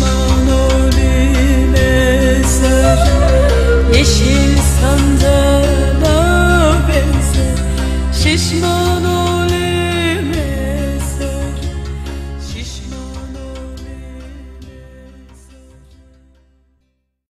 moment